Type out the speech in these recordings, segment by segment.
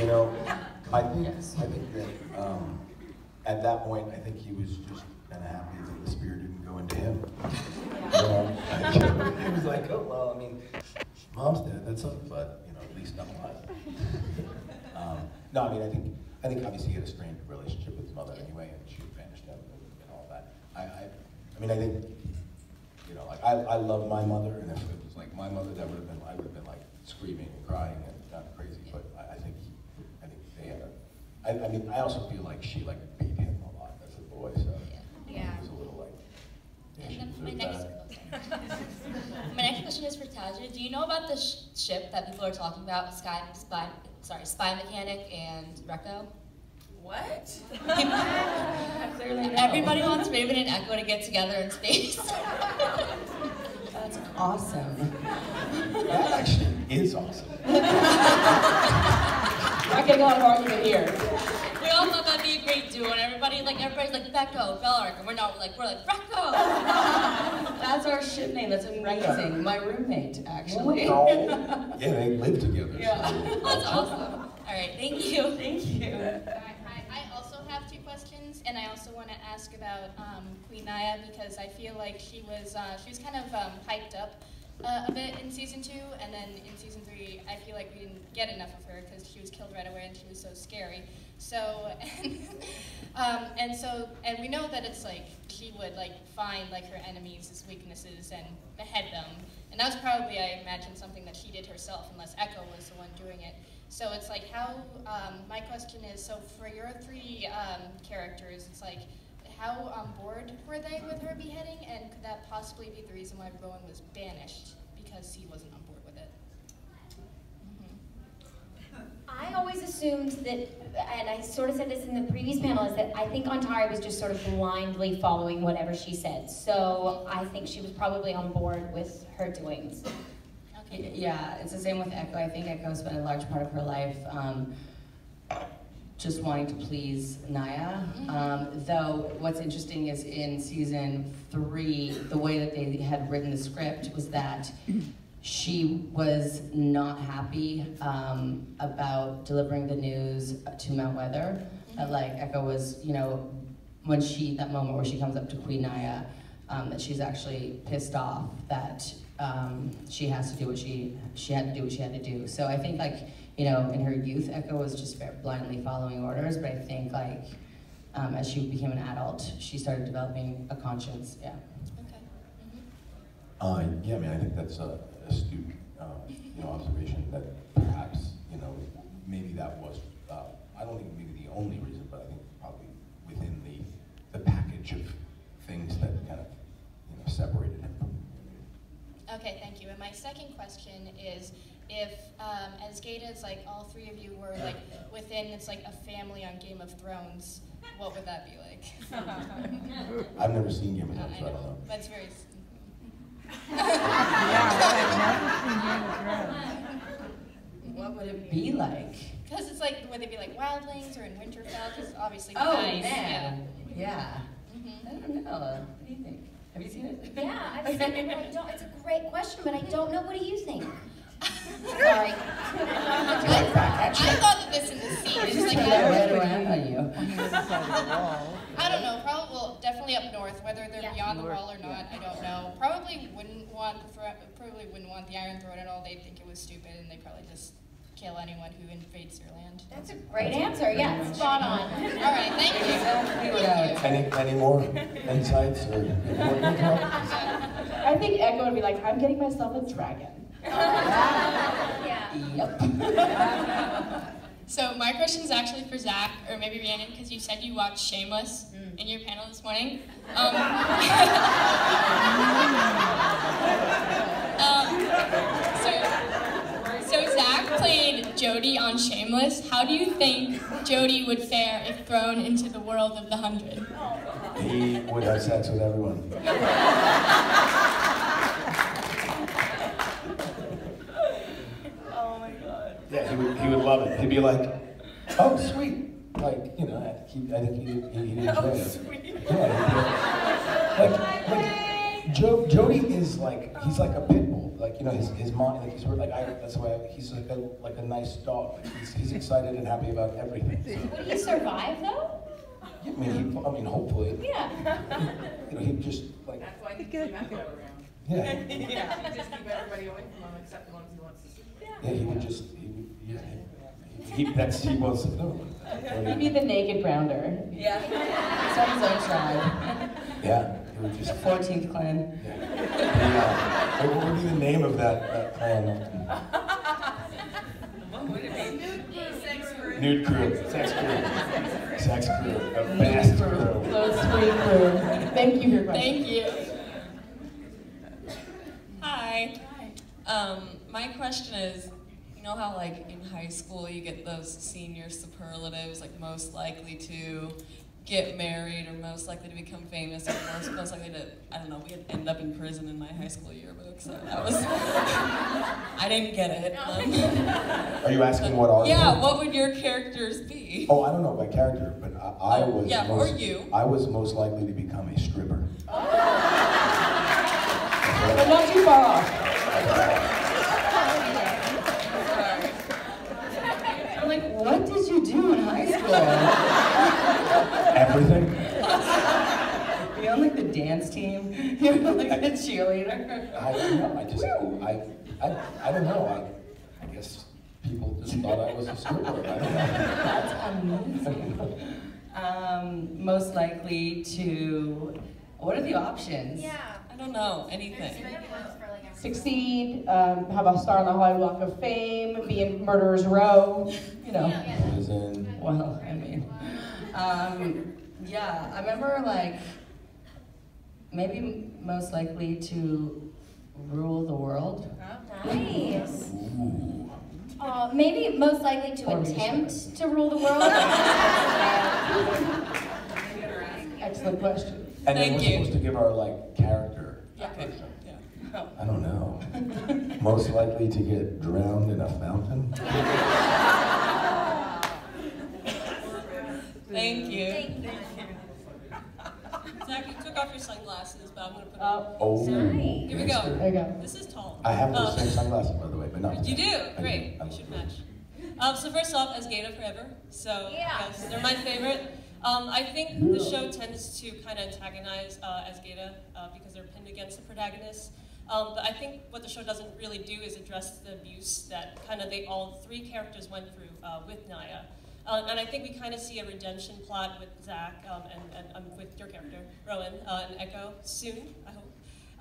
You know, I think I think that um, at that point, I think he was just kind of happy that the spear didn't go into him. You know, he was like, oh well, I mean, mom's dead. That's something, but you know, at least I'm alive. Um, no, I mean, I think I think obviously he had a strained relationship with his mother anyway, and she banished him and, and all that. I, I, I mean, I think you know, like I, I love my mother, and if it was like my mother, that would have been I would have been like screaming and crying and gone crazy. But I, I think I think they had a. I, I mean, I also feel like she like beat him a lot as a boy, so Yeah. it was a little like. yeah, she And then my next, that. my next question is for Tasya. Do you know about the sh- ship that people are talking about, Sky Spy, sorry, Spy Mechanic and Recco? What? Clearly. Everybody wants Raven and Echo to get together in space. That's awesome. That actually is awesome. Not getting a lot of argument here. we all thought that'd be a great duo, and everybody like everybody's like Becho, Bellarke, and we're not like we're like Recco. That's our ship name. That's amazing. My roommate, actually. yeah, they live together. Yeah. So. That's awesome. All right, thank you. Thank you. Hi, hi. I also have two questions, and I also want to ask about um, Queen Nia because I feel like she was uh, she was kind of um, hyped up uh, a bit in season two, and then in season three, I feel like we didn't get enough of her because she was killed right away and she was so scary. So, and, um, and so, and we know that it's like she would like find like her enemies' weaknesses and behead them, and that was probably, I imagine, something that she did herself, unless Echo was the one doing it. So it's like how, um, my question is, so for your three um, characters, it's like, how on board were they with her beheading, and could that possibly be the reason why Roan was banished, because he wasn't on board with it? I always assumed that, and I sort of said this in the previous panel, is that I think Ontari was just sort of blindly following whatever she said. So I think she was probably on board with her doings. Okay. Yeah, it's the same with Echo. I think Echo spent a large part of her life um, just wanting to please Nia. Um, though, what's interesting is in season three, the way that they had written the script was that she was not happy um, about delivering the news to Mount Weather. That like Echo was, you know, when she that moment where she comes up to Queen Nia, um, that she's actually pissed off that um, she has to do what she she had to do what she had to do. So I think like you know in her youth, Echo was just blindly following orders. But I think like um, as she became an adult, she started developing a conscience. Yeah. Okay. Uh, yeah, I mean, I think that's a astute, uh, you know, observation that perhaps, you know, maybe that was, uh, I don't think maybe the only reason, but I think probably within the, the package of things that kind of, you know, separated him from the community. Okay, thank you. And my second question is, if um, Azgeda as like all three of you were like within, it's like a family on Game of Thrones, what would that be like? I've never seen Game of Uh, Thrones, I so I don't know, know. that's very. s- What would it be like? Because it's like, would they be like wildlings or in Winterfell? Because obviously Oh nice. man, yeah. Yeah. Mhm. I don't know. What do you think? Have you seen it? Yeah, I've seen it, but I don't, it's a great question, but I don't know. What do you think? Sorry. I thought of this in the scene. It's Just like, put that right around on you. I don't know. Probably, well, definitely up north. Whether they're Yeah. beyond the wall or not, I don't know. Probably wouldn't want, prefer, probably wouldn't want the Iron Throne at all. They'd think it was stupid, and they'd probably just kill anyone who invades their land. That's a great answer. Yeah, spot on. All right, thank you. Exactly what Any, any more insights or more? I think Echo would be like, I'm getting myself a dragon. Yep. So my question is actually for Zach, or maybe Rhiannon, because you said you watched Shameless in your panel this morning. Um, um, so, so Zach played Jody on Shameless. How do you think Jody would fare if thrown into the world of the hundred? He would have sex with everyone. Oh my god. Yeah, he would, he would love it. He'd be like, oh, sweet. Like, you know, I, he, I think he, he, he'd enjoy Oh, it. sweet. Yeah, he'd like, like, like Jo- Jody is like, he's like a pit bull. like you know his his mind like he's sort of like I, that's why I, he's like a like a nice dog. He's, he's excited and happy about everything. So, Would he survive though? I mean, he, I mean, hopefully, Yeah. you know, he just like That's why he keeps Echo around. yeah, Yeah, just keep everybody away from him except the ones he wants to see. Yeah. He would just he would yeah. He, he that's he wants to know. He'd be the naked grounder. Yeah. Start his own tribe. Yeah, he would just. 14th clan. Yeah. What would be the name of that, that clan? What would it be? Sex for Nude crew. Sex crew. Sex crew. A fast crew. Close free crew. Thank you for your. Thank you. Hi. Um, my question is, you know how like in high school you get those senior superlatives, like most likely to get married or most likely to become famous or most, most likely to, I don't know, we had end up in prison in my high school yearbook, so that was, I didn't get it. Um, Are you asking what are yeah, they? what would your characters be? Oh, I don't know by character, but I, I was Yeah, or most, you. I was most likely to become a stripper. But not too far off. I'm like, what did you do in high school? Everything. Were you on like the dance team? You were like the cheerleader? I don't know. I just I I, I don't know. I, I guess people just thought I was a stripper. I don't know. That's amazing. Um, most likely to, what are the options? Yeah. I don't know, anything. Succeed, um, have a star on the Hollywood Walk of Fame, be in Murderer's Row, you know. Prison. Well, I mean, um, yeah, I remember like maybe most likely to rule the world. Nice. Uh, maybe most likely to Or attempt to rule the world. Excellent question. And then Thank we're you. supposed to give our like character. Okay, yeah. I don't know. Most likely to get drowned in a fountain. Thank you. Zach, you took off your sunglasses, but I'm gonna put them Uh, Oh. Nice. Here we go. there you go. This is tall. Oh. I have those Um, same sunglasses, by the way, but not. You do? Great. I We should love match. Um, so first off, Azgeda Forever. So Yeah. yes, they're my favorite. Um, I think the show tends to kind of antagonize uh, Azgeda uh, because they're pinned against the protagonist. Um, but I think what the show doesn't really do is address the abuse that kind of they all three characters went through uh, with Nia. Uh, and I think we kind of see a redemption plot with Zach um, and, and um, with your character, Roan, uh, and Echo soon, I hope.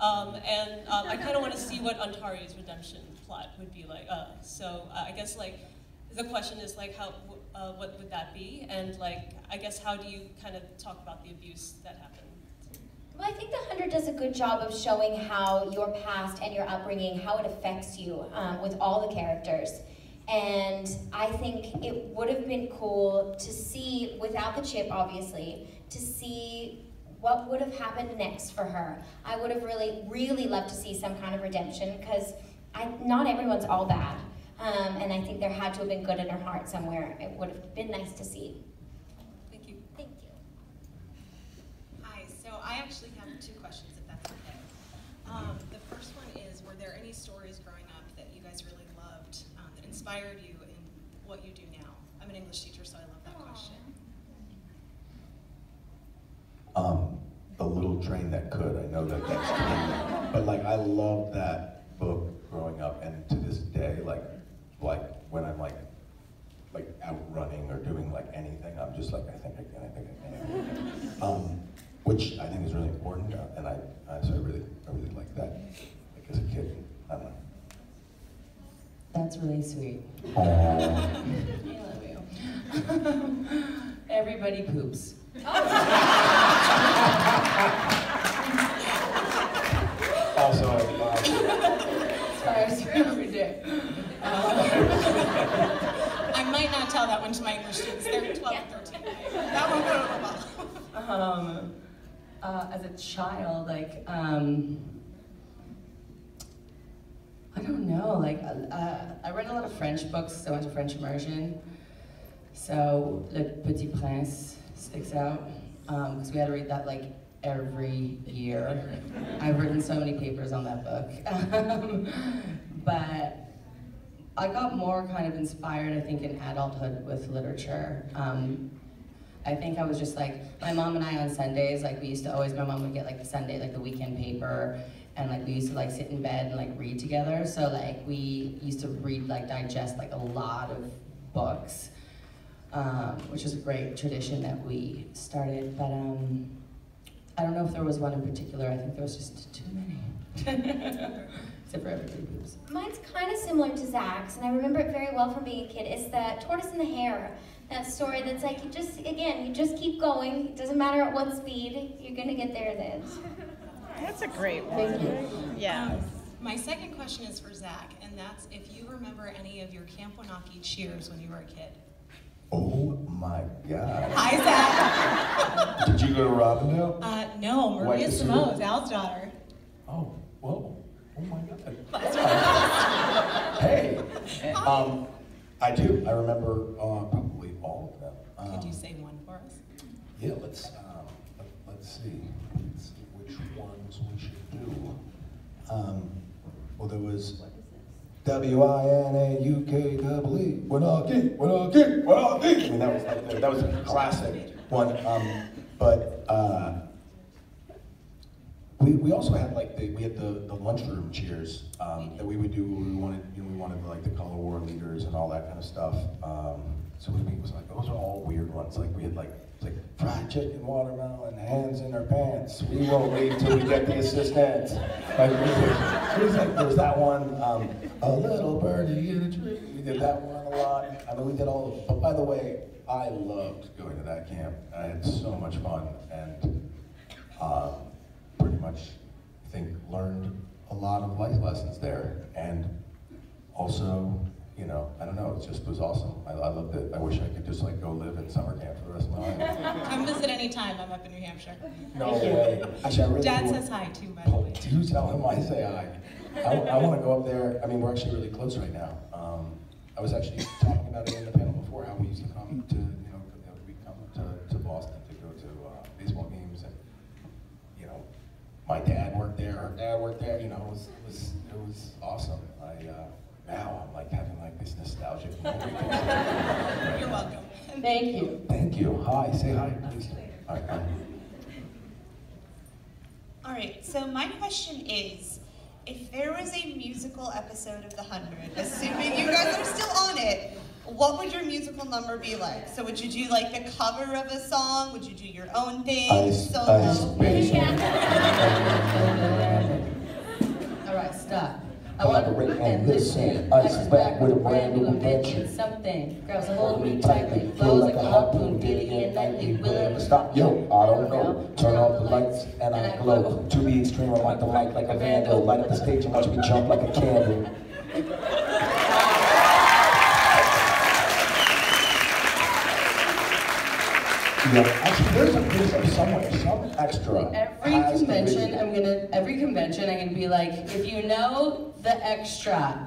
Um, and um, I kind of want to see what Ontari's redemption plot would be like. Uh, so uh, I guess like the question is like how uh, what would that be? And like I guess how do you kind of talk about the abuse that happened? Well, I think The Hundred does a good job of showing how your past and your upbringing, how it affects you um, with all the characters. And I think it would have been cool to see, without the chip, obviously, to see what would have happened next for her. I would have really, really loved to see some kind of redemption because I not everyone's all bad. Um, and I think there had to have been good in her heart somewhere. It would have been nice to see. Thank you. Thank you. Hi, so I actually have two questions, if that's okay. Um, the first one is, were there any stories growing up that you guys really loved, um, that inspired you in what you do now? I'm an English teacher, so I love that question. Um, the little train that could. I know that that's true. But like, I love that book growing up, and to this day, like, like when I'm like, like out running or doing like anything, I'm just like, I think I can. I think I can. Um, which I think is really important, uh, and I, I so I really, I really like that. Like as a kid, I don't know. That's really sweet. I love you. Everybody poops. Also, uh, Inspires me every day. I might not tell that one to my English students, they're 12 and 13. That won't go over well. Um, uh, as a child, like, um, I don't know, like, uh, uh, I read a lot of French books, so I went to French immersion. So, Le Petit Prince sticks out, because we had to read that, like, every year. I've written so many papers on that book. Um, but I got more kind of inspired, I think, in adulthood with literature. Um, I think I was just like, my mom and I on Sundays, like we used to always, my mom would get like the Sunday, like the weekend paper, and like we used to like sit in bed and like read together. So like we used to read, like digest like a lot of books, um, which is a great tradition that we started. But um, I don't know if there was one in particular. I think there was just too many. Except for everybody. Mine's kind of similar to Zach's, and I remember it very well from being a kid. It's the tortoise and the hare. That story that's like you just again you just keep going. It doesn't matter at what speed you're gonna get there. Then. That's a great Thank you. one. Yeah. Um, My second question is for Zach, and that's if you remember any of your Camp Winaukee cheers when you were a kid. Oh my God. Hi, Zach. Did you go to Robindale? Uh, no, White Maria the Simone, Al's daughter. Oh, whoa. Oh my God. hey. Um, I do. I remember uh, probably all of them. Um, Could you say one for us? Yeah, let's, um, let, let's see. Let's see which ones we should do. Um, well, there was W-I-N-A-U-K-W-E, Winaukee, Winaukee, Winaukee. I mean, that was like, that was a classic one. Um, but, uh, we, we also had like the, we had the, the lunchroom cheers um, that we would do. We wanted you know we wanted like the color war leaders and all that kind of stuff. So we was like those are all weird ones. Like we had like like fried chicken, watermelon, hands in our pants. We won't leave till we get the assistant. Like we did, was like there was that one. Um, a little birdie in a tree. We did that one a lot. I mean we did all. Of, but by the way, I loved going to that camp. I had so much fun and. Um, pretty much, I think, learned a lot of life lessons there. And also, you know, I don't know, it just was awesome. I, I loved it. I wish I could just like go live in summer camp for the rest of my life. Come visit anytime. I'm up in New Hampshire. No way. Actually, I really Dad says hi too, by the Oh, way. do tell him I say hi. I, I want to go up there. I mean, we're actually really close right now. Um, I was actually talking about it in the panel before, how we used to come to, you know, we come to, to Boston to go to uh, baseball games and you know, my dad worked there, her dad worked there, you know, it was, it was, it was awesome. I, uh, now I'm like having like this nostalgic moment. You're welcome. Thank you. Thank you. Hi, say hi, please. Hi, hi. All right, so my question is, if there was a musical episode of The Hundred, assuming you guys are still on it, what would your musical number be like? So would you do like the cover of a song? Would you do your own thing, Ice, solo? ice, baby. All right, stop. To Collaborate and listen. Ice back with a brand new invention. Something grabs a hold of me tightly, flows like a harpoon, daily and nightly. Will it ever stop? Yo, I don't know. Turn off the lights and I glow. To the extreme, I might the light like a vandal. Light up the stage and watch me jump like a candle. Actually, there's a video somewhere, some extra. Uh, every has the convention. I'm gonna, every convention, I'm gonna be like, if you know the extra,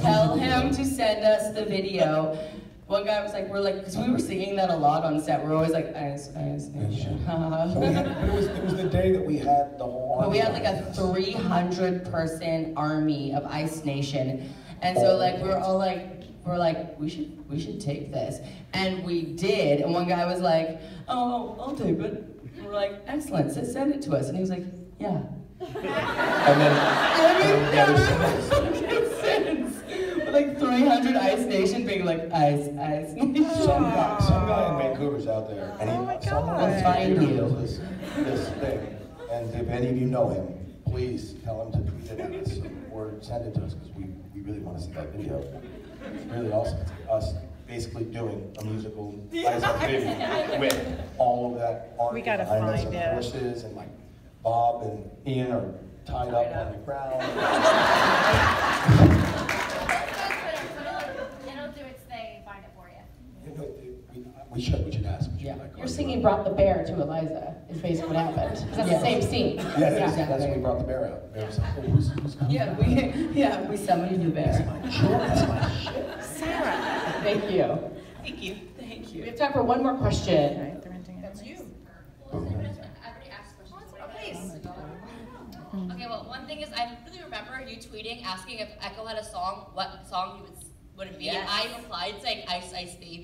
tell him to send us the video. One guy was like, we're like, because we were singing that a lot on set. We're always like, ice, ice, nation. Had- it was, it was the day that we had the whole. But we had like a 300 person army of Ice Nation. And so oh, like we we're all like, we're like, we should we should tape this. And we did. And one guy was like, oh, I'll tape it. And we're like, excellent, so send it to us. And he was like, yeah. And then, And and we then never the since. With like 300 Ice Nation being like, Ice, Ice Nation. Some guy, some guy in Vancouver's out there, and he, Oh my someone God. else Find you. This, this thing, and if any of you know him, please tell him to tweet it at us or send it to us because we, we really want to see that video. It's really awesome. It's us basically doing a musical ice video with all of that art We gotta behind us find and it. horses and like Bob and Ian are tied up on the ground. It'll do its thing and find it for you. You we, we should we should ask. We should, Yeah. like, You're singing Brought the Bear to Eliza, is basically what happened. 'Cause That's Yeah. the same scene. Yeah, that's, Exactly. that's when we brought the bear out. Bear was like, oh, who's, who's coming? Yeah, we, yeah, we summoned the That's bear. my jewel, that's my shit. Sarah. Thank you. Thank you. Thank you. We have time for one more question. Right, they're renting it. That's you. Oh, I've already asked questions. Oh, mm-hmm. Okay, well, one thing is, I really remember you tweeting asking if Echo had a song, what song he would would it be? Yes. I replied saying Ice Ice Baby.